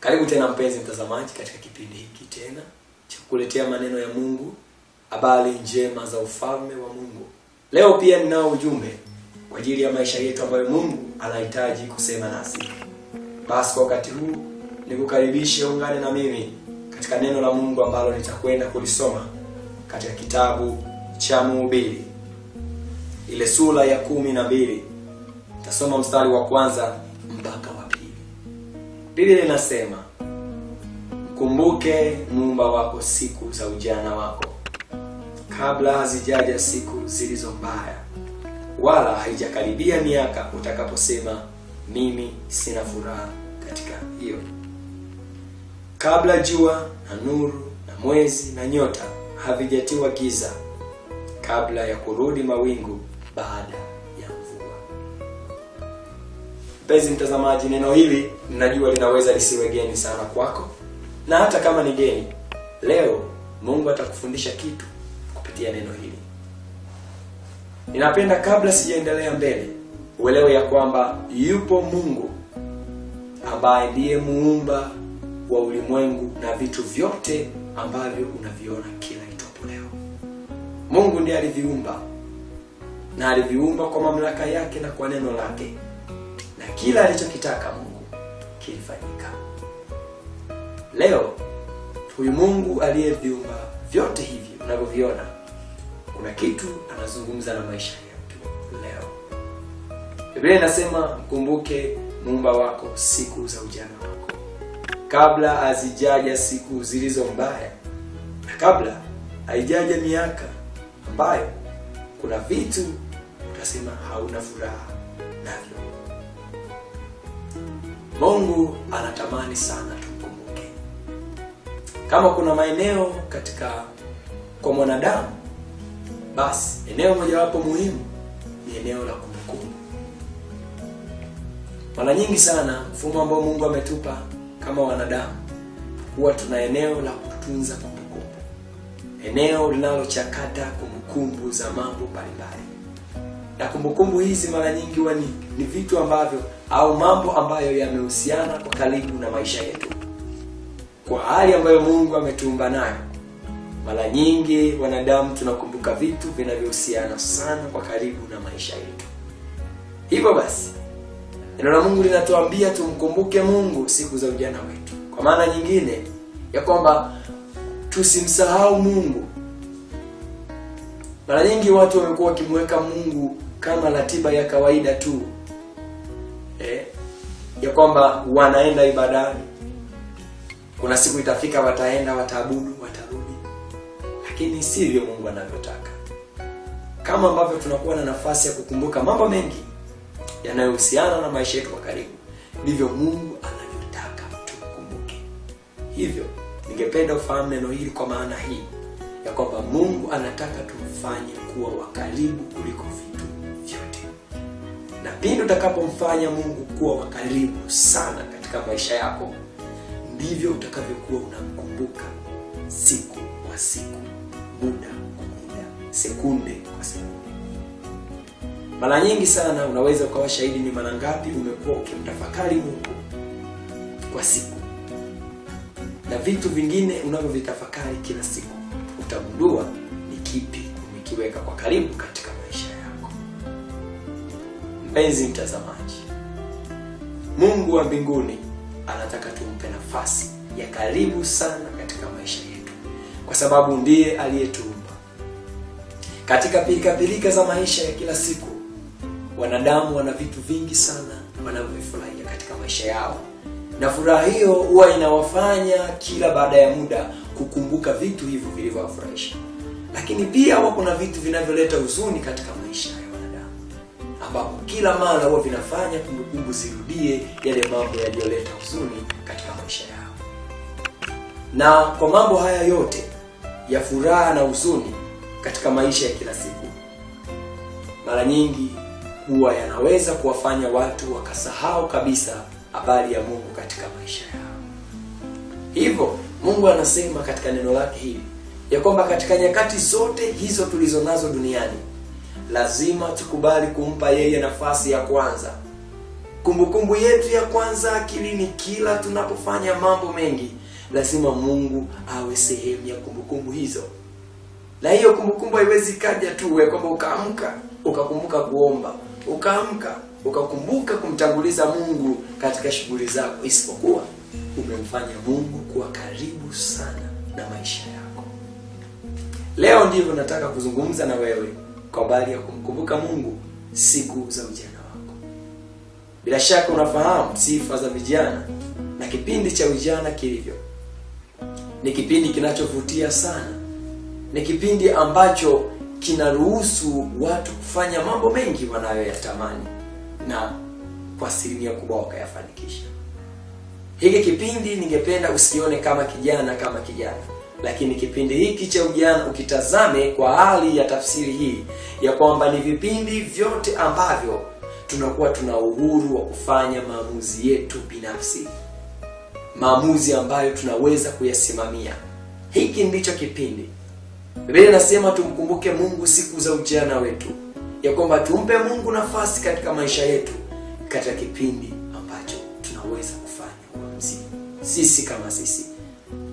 Karibu tena mpenzi mtazamaji, katika kipindi hiki tena cha kukuletea maneno ya Mungu, habari njema za ufalme wa Mungu. Leo pia ninao ujumbe kwa ajili ya maisha yetu ambayo Mungu anahitaji kusema nasi. Basi kwa wakati huu nikukaribishe ungane na mimi katika neno la Mungu ambalo nitakwenda kulisoma katika kitabu cha Mhubiri ile sura ya kumi na mbili. Nitasoma mstari wa kwanza mpaka. Biblia inasema, mkumbuke muumba wako siku za ujana wako, kabla hazijaja siku zilizo mbaya, wala haijakaribia miaka utakaposema mimi sina furaha katika hiyo, kabla jua na nuru na mwezi na nyota havijatiwa giza, kabla ya kurudi mawingu baada ya mvua. Mpenzi mtazamaji, neno hili najua linaweza lisiwe geni sana kwako, na hata kama ni geni, leo Mungu atakufundisha kitu kupitia neno hili. Ninapenda kabla sijaendelea mbele, uelewe ya kwamba yupo Mungu ambaye ndiye muumba wa ulimwengu na vitu vyote ambavyo unaviona kila itopo leo. Mungu ndiye aliviumba na aliviumba kwa mamlaka yake na kwa neno lake, na kila alichokitaka Mungu kilifanyika. Leo huyu Mungu aliyeviumba vyote hivi unavyoviona, kuna kitu anazungumza na maisha yetu leo. Biblia inasema mkumbuke muumba wako siku za ujana wako, kabla hazijaja siku zilizo mbaya, na kabla haijaja miaka ambayo kuna vitu utasema hauna furaha Mungu anatamani sana tumkumbuke. Kama kuna maeneo katika kwa mwanadamu, basi eneo mojawapo muhimu ni eneo la kumbukumbu. Mara nyingi sana mfumo ambao Mungu ametupa kama wanadamu, huwa tuna eneo la kutunza kumbukumbu, eneo linalochakata kumbukumbu za mambo mbalimbali na kumbukumbu hizi mara nyingi huwa ni, ni vitu ambavyo au mambo ambayo yamehusiana kwa karibu na maisha yetu, kwa hali ambayo Mungu ametuumba nayo. Mara nyingi wanadamu tunakumbuka vitu vinavyohusiana sana kwa karibu na maisha yetu. Hivyo basi neno la Mungu linatuambia tumkumbuke Mungu siku za ujana wetu, kwa maana nyingine ya kwamba tusimsahau Mungu. Mara nyingi watu wamekuwa wakimweka Mungu kama ratiba ya kawaida tu eh, ya kwamba wanaenda ibadani, kuna siku itafika wataenda, wataabudu, watarudi, lakini sivyo Mungu anavyotaka. Kama ambavyo tunakuwa na nafasi ya kukumbuka mambo mengi yanayohusiana na maisha yetu kwa karibu, ndivyo Mungu anavyotaka tukumbuke. Hivyo ningependa ufahamu neno hili kwa maana hii ya kwamba Mungu anataka tumfanye kuwa wa karibu kuliko na pindi utakapomfanya Mungu kuwa wa karibu sana katika maisha yako, ndivyo utakavyokuwa unamkumbuka siku kwa siku, muda kwa muda, sekunde kwa sekunde. Mara nyingi sana unaweza ukawa shahidi ni mara ngapi umekuwa ukimtafakari Mungu kwa siku, na vitu vingine unavyovitafakari kila siku utagundua ni kipi umekiweka kwa karibu yako. Mpenzi mtazamaji, Mungu wa mbinguni anataka tumpe nafasi ya karibu sana katika maisha yetu, kwa sababu ndiye aliyetuumba. Katika pilikapilika za maisha ya kila siku, wanadamu wana vitu vingi sana wanavyofurahia katika maisha yao, na furaha hiyo huwa inawafanya kila baada ya muda kukumbuka vitu hivyo vilivyowafurahisha, lakini pia huwa kuna vitu vinavyoleta huzuni katika ambapo kila mara huwa vinafanya kumbukumbu zirudie yale mambo yaliyoleta huzuni katika maisha yao. Na kwa mambo haya yote ya furaha na huzuni katika maisha ya kila siku, mara nyingi huwa yanaweza kuwafanya watu wakasahau kabisa habari ya Mungu katika maisha yao. Hivyo Mungu anasema katika neno lake hili ya kwamba katika nyakati zote hizo tulizo nazo duniani lazima tukubali kumpa yeye nafasi ya kwanza, kumbukumbu yetu ya kwanza akilini kila tunapofanya mambo mengi lazima mungu awe sehemu ya kumbukumbu hizo. Na hiyo kumbukumbu haiwezi kaja tu ya kwamba ukaamka ukakumbuka kuomba ukaamka ukakumbuka kumtanguliza mungu katika shughuli zako isipokuwa umemfanya mungu kuwa karibu sana na maisha yako. Leo ndivyo nataka kuzungumza na wewe kwa habari ya kumkumbuka mungu siku za ujana wako. Bila shaka unafahamu sifa za vijana na kipindi cha ujana kilivyo. Ni kipindi kinachovutia sana. Ni kipindi ambacho kinaruhusu watu kufanya mambo mengi wanayoyatamani na kwa asilimia kubwa wakayafanikisha. Hiki kipindi ningependa usione kama kijana kama kijana lakini kipindi hiki cha ujana ukitazame kwa hali ya tafsiri hii ya kwamba ni vipindi vyote ambavyo tunakuwa tuna uhuru wa kufanya maamuzi yetu binafsi. Maamuzi ambayo tunaweza kuyasimamia. Hiki ndicho kipindi. Biblia inasema tumkumbuke mungu siku za ujana wetu. Ya kwamba tumpe mungu nafasi katika maisha yetu katika kipindi ambacho tunaweza kufanya uamuzi sisi kama sisi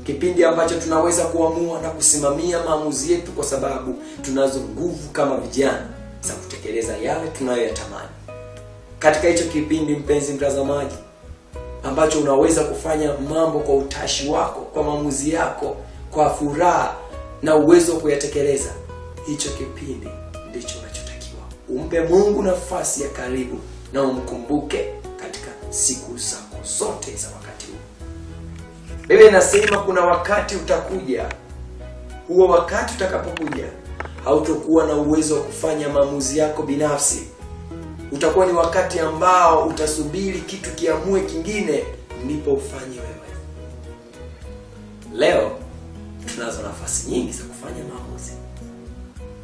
kipindi ambacho tunaweza kuamua na kusimamia maamuzi yetu kwa sababu tunazo nguvu kama vijana za kutekeleza yale tunayoyatamani. Katika hicho kipindi mpenzi mtazamaji ambacho unaweza kufanya mambo kwa utashi wako kwa maamuzi yako kwa furaha na uwezo wa kuyatekeleza hicho kipindi ndicho unachotakiwa. Umpe mungu nafasi ya karibu na umkumbuke katika siku zako zote za biblia inasema kuna wakati utakuja huo wakati utakapokuja hautokuwa na uwezo wa kufanya maamuzi yako binafsi. Utakuwa ni wakati ambao utasubiri kitu kiamue kingine ndipo ufanye wewe. Leo tunazo nafasi nyingi za kufanya maamuzi.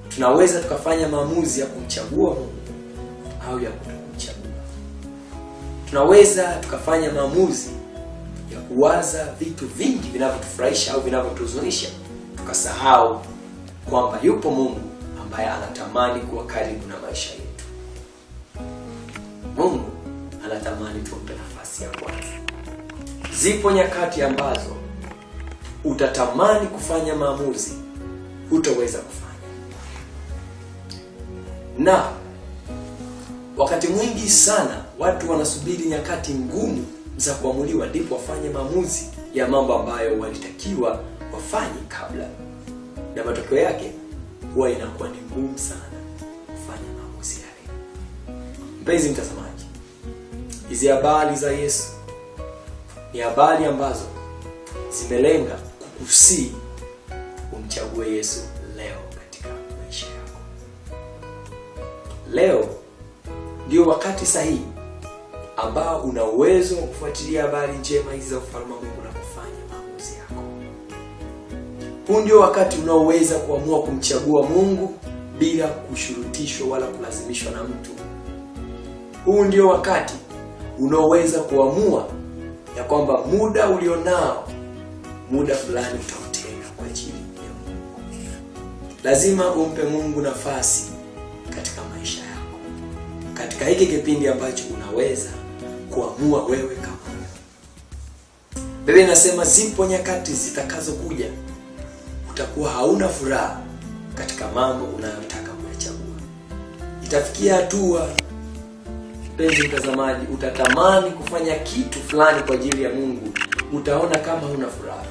Tunaweza tukafanya maamuzi ya kumchagua mungu au ya kutokumchagua. Tunaweza tukafanya maamuzi kuwaza vitu vingi vinavyotufurahisha au vinavyotuhuzunisha. Tukasahau kwamba yupo mungu ambaye anatamani kuwa karibu na maisha yetu. Mungu anatamani tuompe nafasi ya kwanza. Zipo nyakati ambazo utatamani kufanya maamuzi hutoweza kufanya. Na wakati mwingi sana watu wanasubiri nyakati ngumu za kuamuliwa ndipo wafanye maamuzi ya mambo ambayo walitakiwa wafanye kabla. Na matokeo yake huwa inakuwa ni ngumu sana kufanya maamuzi yale. Mpenzi mtazamaji hizi habari za yesu ni habari ambazo zimelenga kukusii umchague yesu leo katika maisha yako. Leo ndio wakati sahihi ambao una uwezo wa kufuatilia habari njema hizi za ufalme wa mungu na kufanya maamuzi yako. Huu ndio wakati unaoweza kuamua kumchagua mungu bila kushurutishwa wala kulazimishwa na mtu. Huu ndio wakati unaoweza kuamua ya kwamba muda ulionao muda fulani utautenga kwa ajili ya mungu. Lazima umpe mungu nafasi katika maisha yako katika hiki kipindi ambacho unaweza kuamua wewe kama wewe. Biblia zipo nyakati zitakazokuja utakuwa hauna furaha katika mambo unayotaka kuyachagua. Itafikia hatua mpenzi mtazamaji utatamani kufanya kitu fulani kwa ajili ya mungu. Utaona kama huna furaha.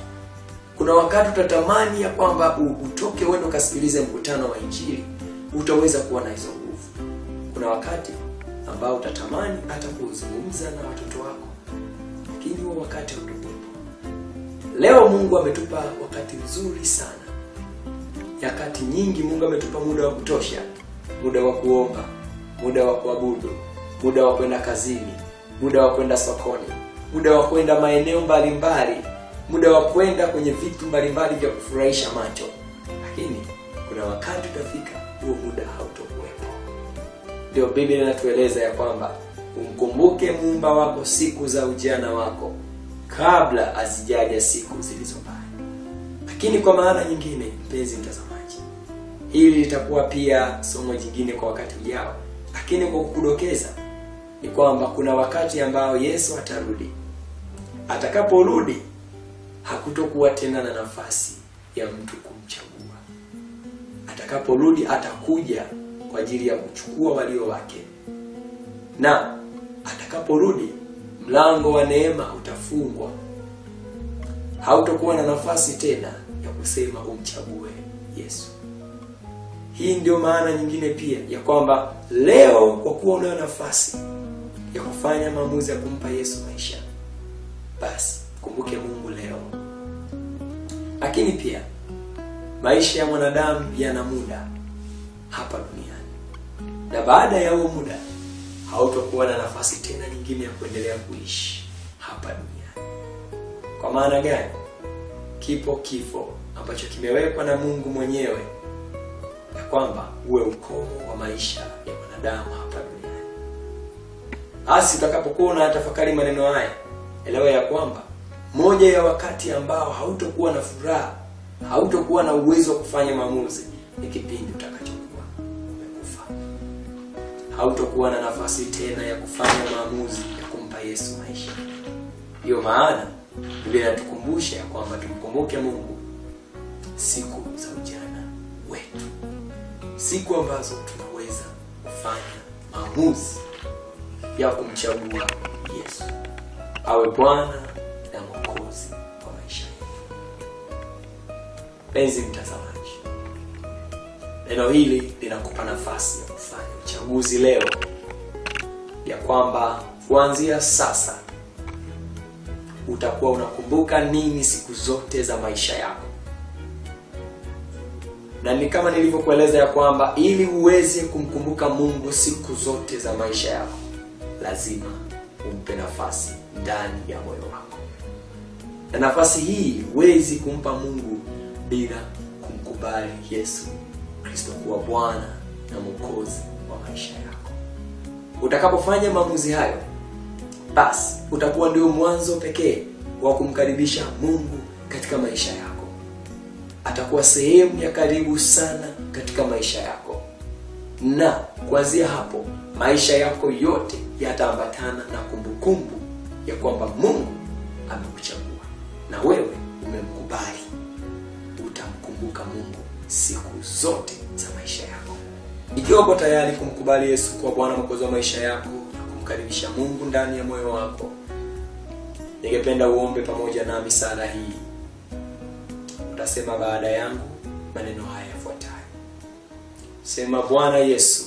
Kuna wakati utatamani ya kwamba utoke uende ukasikilize mkutano wa injili utaweza kuwa na hizo nguvu. Kuna wakati ambao utatamani hata kuzungumza na watoto wako. Lakini huo wakati hautokuwepo leo mungu ametupa wakati mzuri sana. Nyakati nyingi mungu ametupa muda wa kutosha. Muda wa kuomba. Muda wa kuabudu. Muda wa kwenda kazini. Muda wa kwenda sokoni. Muda wa kwenda maeneo mbalimbali. Muda wa kwenda kwenye vitu mbalimbali vya kufurahisha macho. Lakini kuna wakati utafika huo muda hautokuwepo ndio biblia inatueleza ya kwamba umkumbuke muumba wako siku za ujana wako kabla hazijaja siku zilizo mbaya lakini kwa maana nyingine mpenzi mtazamaji hili litakuwa pia somo jingine kwa wakati ujao lakini kwa kukudokeza ni kwamba kuna wakati ambao Yesu atarudi. Atakaporudi hakutokuwa tena na nafasi ya mtu kumchagua. Atakaporudi atakuja kwa ajili ya kuchukua walio wake, na atakaporudi mlango wa neema utafungwa. hautakuwa na nafasi tena ya kusema umchague Yesu. Hii ndio maana nyingine pia ya kwamba leo, kwa kuwa unayo nafasi ya kufanya maamuzi ya kumpa Yesu maisha, basi kumbuke Mungu leo. Lakini pia maisha ya mwanadamu yana muda hapa duniani, na baada ya huo muda hautakuwa na nafasi tena nyingine ya kuendelea kuishi hapa duniani. Kwa maana gani? Kipo kifo ambacho kimewekwa na Mungu mwenyewe ya kwamba uwe ukomo wa maisha ya mwanadamu hapa duniani. Basi utakapokuwa unatafakari maneno haya, elewa ya kwamba moja ya wakati ambao hautokuwa na furaha, hautokuwa na uwezo wa kufanya maamuzi ni kipindi umekufa. Hautokuwa na nafasi tena ya kufanya maamuzi ya kumpa Yesu maisha. hiyo maana Biblia inatukumbusha ya kwamba tumkumbuke Mungu siku za ujana wetu, siku ambazo tunaweza kufanya maamuzi ya kumchagua Yesu awe Bwana na Mwokozi wa maisha yetu. Penzi mtazamaji, neno hili linakupa nafasi uchaguzi leo, ya kwamba kuanzia sasa utakuwa unakumbuka nini siku zote za maisha yako, na ni kama nilivyokueleza ya kwamba ili uweze kumkumbuka Mungu siku zote za maisha yako, lazima umpe nafasi ndani ya moyo wako, na nafasi hii huwezi kumpa Mungu bila kumkubali Yesu Kristo kuwa Bwana na Mwokozi maisha yako. Utakapofanya maamuzi hayo basi utakuwa ndio mwanzo pekee wa kumkaribisha Mungu katika maisha yako. Atakuwa sehemu ya karibu sana katika maisha yako, na kuanzia hapo maisha yako yote yataambatana na kumbukumbu kumbu ya kwamba Mungu amekuchagua na wewe umemkubali. Utamkumbuka Mungu siku zote za maisha yako. Ikiwa uko tayari kumkubali Yesu kwa Bwana Mwokozi wa maisha yako na kumkaribisha Mungu ndani ya moyo wako, ningependa uombe pamoja nami sala hii. Utasema baada yangu maneno haya yafuatayo: Sema, Bwana Yesu,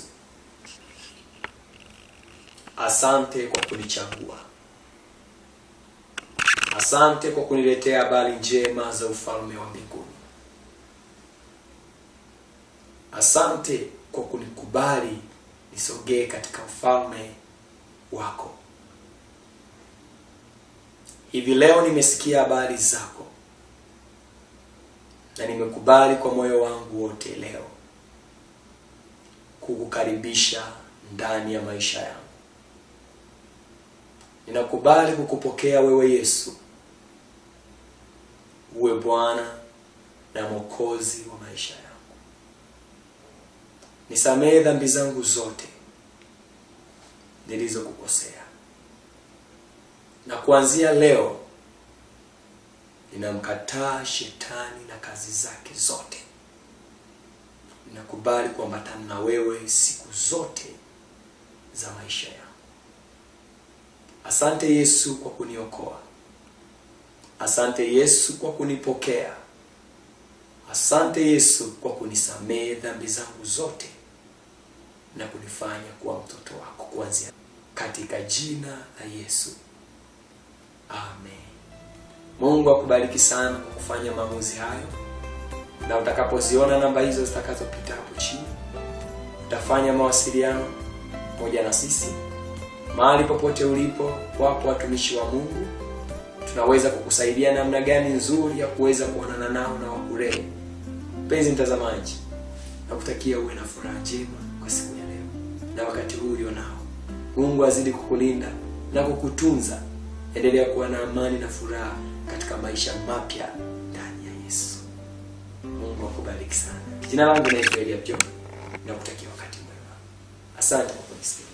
asante kwa kunichagua. Asante kwa kuniletea habari njema za ufalme wa mbinguni. Asante kwa kunikubali nisogee katika ufalme wako. Hivi leo nimesikia habari zako na nimekubali kwa moyo wangu wote leo kukukaribisha ndani ya maisha yangu. Ninakubali kukupokea wewe Yesu uwe Bwana na Mwokozi wa maisha yangu. Nisamehe dhambi zangu zote nilizokukosea, na kuanzia leo ninamkataa shetani na kazi zake zote. Ninakubali kuambatana na wewe siku zote za maisha yangu. Asante Yesu kwa kuniokoa. Asante Yesu kwa kunipokea. Asante Yesu kwa kunisamehe dhambi zangu zote na kunifanya kuwa mtoto wako kuanzia katika jina la Yesu. Amen. Mungu akubariki sana kwa kufanya maamuzi hayo, na utakapoziona namba hizo zitakazopita hapo chini, utafanya mawasiliano pamoja na sisi mahali popote ulipo. Wapo watumishi wa Mungu, tunaweza kukusaidia namna gani nzuri ya kuweza kuonana nao na wakulee. Mpenzi mtazamaji, nakutakia uwe na furaha njema kwa siku ya leo na wakati huu ulio nao. Mungu azidi kukulinda na kukutunza. Endelea kuwa na amani na furaha katika maisha mapya ndani ya Yesu. Mungu akubariki sana. Jina langu naitwa Elia nakutakia wakati mwema. Asante kwa kunisikia.